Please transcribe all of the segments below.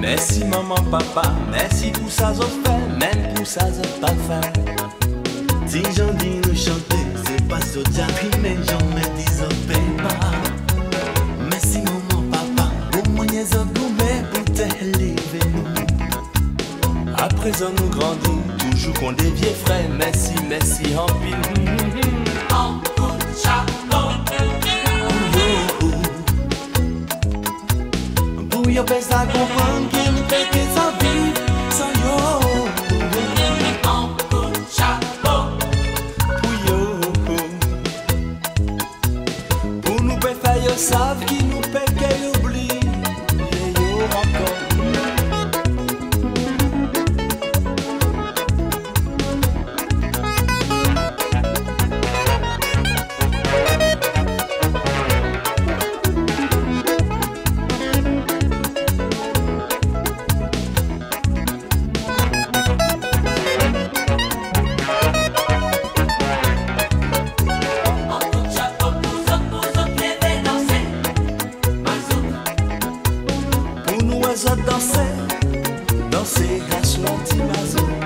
Merci maman, papa, merci pour ça zo fait, même pour ça zo pas fait. Si j'en dis nous chanter, c'est pas ça diapri, mais j'en mets opé pas. Merci maman, papa, pour mon zo goumé pour t'élever nous. À présent nous grandis, toujours qu'on des vieux frères, merci, merci. En coup de chapeau, Pour yo pe sa oiseaux danser, danser grâce à.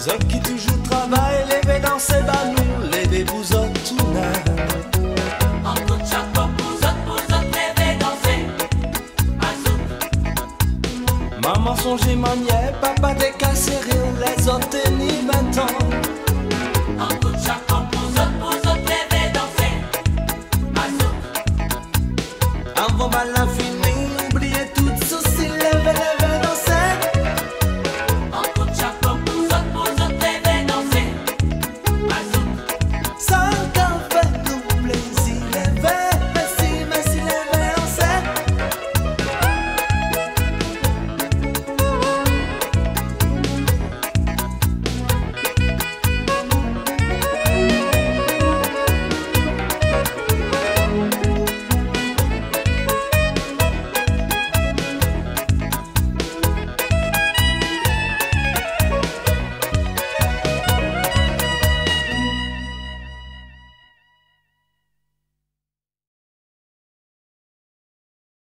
Zok qui toujours travaille, levé dans ses ballons, levé pour Zok tout En tout chaque fois pour Zok, pour Zok, levé dans ses Maman songeait papa décassé, les autres ni maintenant. En tout chaque fois pour Zok, pour Zok, levé dans ses Avant la fille.